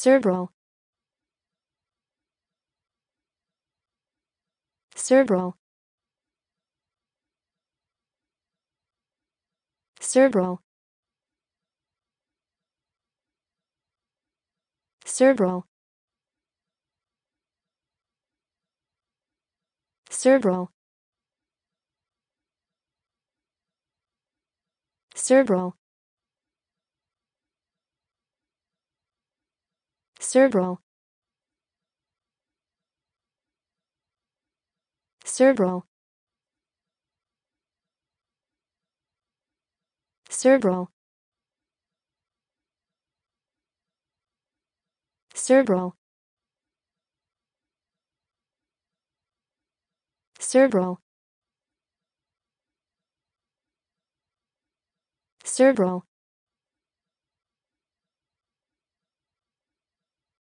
cerebral cerebral cerebral cerebral cerebral cerebral cerebral cerebral cerebral cerebral cerebral cerebral